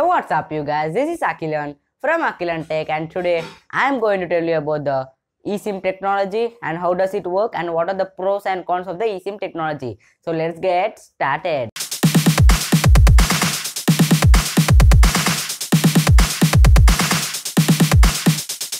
Hey, what's up, you guys? This is Akhilan from Akhilan Tech, and today I am going to tell you about the eSIM technology and how does it work and what are the pros and cons of the eSIM technology. So let's get started.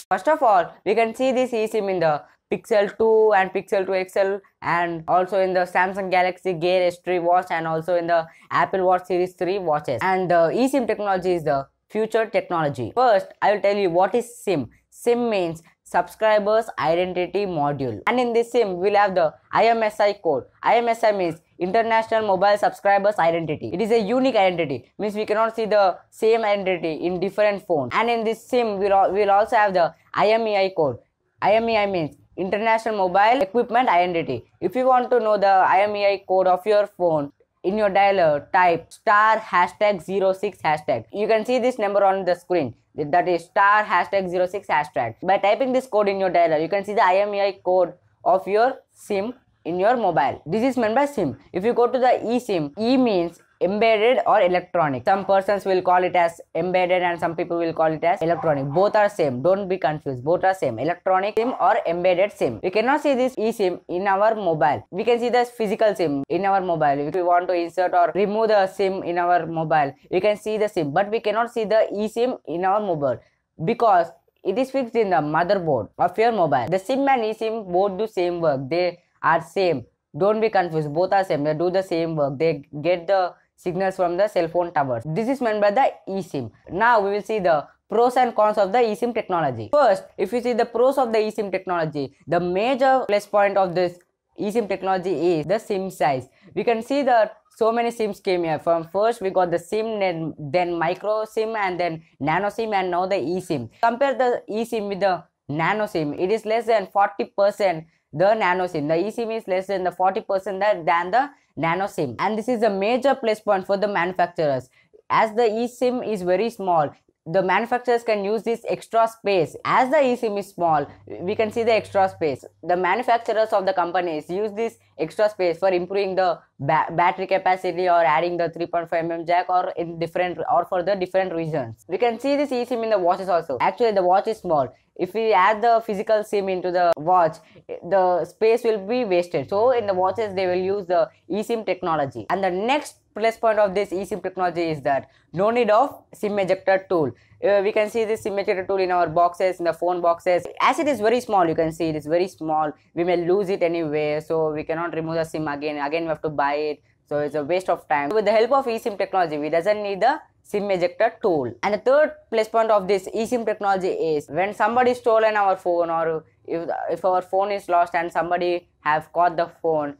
First of all, we can see this eSIM in the Pixel 2 and Pixel 2 XL and also in the Samsung Galaxy Gear S3 watch and also in the Apple Watch Series 3 watches. And the eSIM technology is the future technology. First, I will tell you what is SIM. SIM means subscribers identity module and in this sim we'll have the IMSI code IMSI means international mobile subscribers identity it is a unique identity means we cannot see the same identity in different phones and in this sim we'll, we'll also have the IMEI code IMEI means international mobile equipment identity. If you want to know the IMEI code of your phone in your dialer type star hashtag 06 hashtag. You can see this number on the screen. That is star hashtag 06 hashtag. By typing this code in your dialer you can see the IMEI code of your sim in your mobile. This is meant by sim. If you go to the eSIM e means embedded or electronic. Some persons will call it as embedded and some people will call it as electronic. Both are same. Don't be confused. Both are same. Electronic sim or embedded sim. We cannot see this eSIM in our mobile. We can see the physical sim in our mobile. If we want to insert or remove the sim in our mobile we can see the sim but we cannot see the eSIM in our mobile because it is fixed in the motherboard of your mobile. The sim and eSIM both do same work. They are same. Don't be confused. Both are same. They do the same work. They get the signals from the cell phone towers. This is meant by the eSIM. Now we will see the pros and cons of the eSIM technology. First if you see the pros of the eSIM technology the major plus point of this eSIM technology is the SIM size. We can see that so many sims came here. From first we got the sim then, then micro sim and then nano sim and now the eSIM. Compare the eSIM with the nano sim. It is less than 40 percent the nano sim. The eSIM is less than the 40 percent than the nano sim and this is a major plus point for the manufacturers. As the eSIM is very small the manufacturers can use this extra space. As the eSIM is small we can see the extra space. The manufacturers of the companies use this extra space for improving the ba- battery capacity or adding the 3.5 mm jack or in different or for the different reasons. We can see this eSIM in the watches also. Actually the watch is small. If we add the physical sim into the watch the space will be wasted. So in the watches they will use the eSIM technology. And the next plus point of this eSIM technology is that no need of SIM ejector tool. Uh, we can see this SIM ejector tool in our boxes, in the phone boxes. As it is very small, you can see it is very small. We may lose it anyway, so we cannot remove the SIM again. Again, we have to buy it. So it's a waste of time. With the help of eSIM technology, we doesn't need the SIM ejector tool. And the third place point of this eSIM technology is when somebody stolen our phone or if, if our phone is lost and somebody have caught the phone,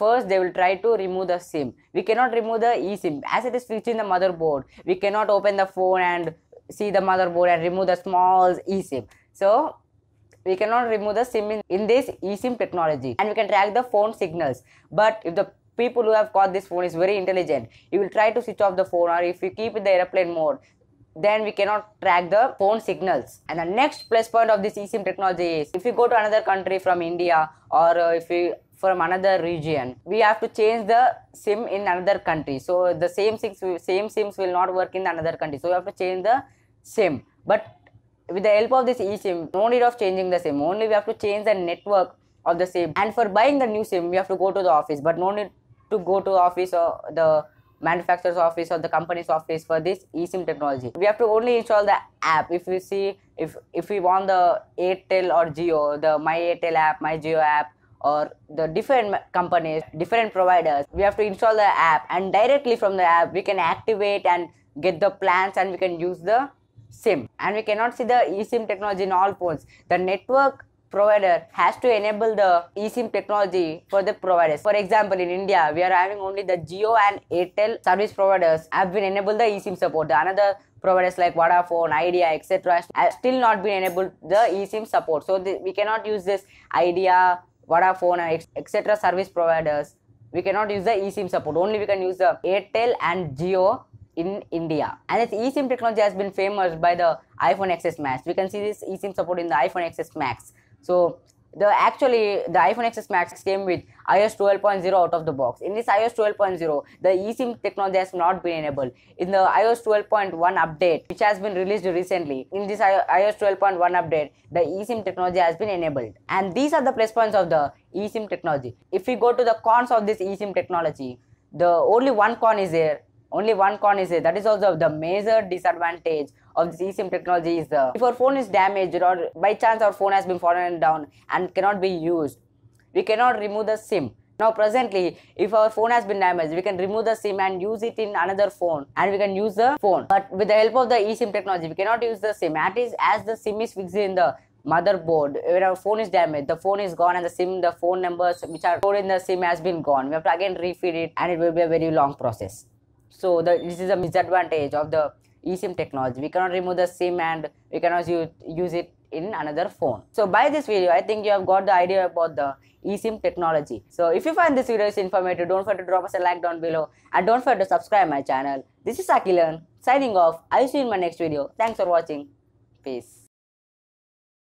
first they will try to remove the sim. We cannot remove the esim. As it is fixed in the motherboard we cannot open the phone and see the motherboard and remove the small esim. So we cannot remove the sim in, in this esim technology. And we can track the phone signals. But if the people who have caught this phone is very intelligent you will try to switch off the phone. Or if you keep it the airplane mode then we cannot track the phone signals. And the next plus point of this eSIM technology is if you go to another country from India or uh, if you from another region, we have to change the SIM in another country. So the same sims same SIMs will not work in another country. So we have to change the SIM. But with the help of this eSIM, no need of changing the SIM. Only we have to change the network of the SIM. And for buying the new SIM, we have to go to the office. But no need to go to the office or the manufacturer's office or the company's office for this eSIM technology. We have to only install the app. If we see if if we want the Airtel or Jio, the My Airtel app, My Jio app, or the different companies, different providers, we have to install the app and directly from the app we can activate and get the plans and we can use the SIM. And we cannot see the eSIM technology in all phones. The network provider has to enable the eSIM technology for the providers. For example, in India, we are having only the Jio and Airtel service providers have been enabled the eSIM support. The another providers like Vodafone, Idea, etc. have still not been enabled the eSIM support. So the, we cannot use this Idea, Vodafone, etc. service providers. We cannot use the eSIM support. Only we can use the Airtel and Jio in India. And this eSIM technology has been famous by the iPhone XS Max. We can see this eSIM support in the iPhone XS Max. So the actually the iPhone XS Max came with iOS 12.0 out of the box. In this iOS 12.0, the eSIM technology has not been enabled. In the iOS 12.1 update, which has been released recently, in this iOS 12.1 update, the eSIM technology has been enabled. And these are the plus points of the eSIM technology. If we go to the cons of this eSIM technology, the only one con is there only one con is there. That is also the major disadvantage of this eSIM technology is the if our phone is damaged or by chance our phone has been fallen down and cannot be used, we cannot remove the SIM. Now presently, if our phone has been damaged, we can remove the SIM and use it in another phone and we can use the phone. But with the help of the eSIM technology, we cannot use the SIM. At least as the SIM is fixed in the motherboard when our phone is damaged the phone is gone and the sim the phone numbers which are stored in the sim has been gone we have to again refeed it and it will be a very long process so the, this is a disadvantage of the eSIM technology. We cannot remove the SIM and we cannot use, use it in another phone. So by this video, I think you have got the idea about the eSIM technology. So if you find this video is informative, don't forget to drop us a like down below and don't forget to subscribe my channel. This is Akhilan signing off. I'll see you in my next video. Thanks for watching. Peace.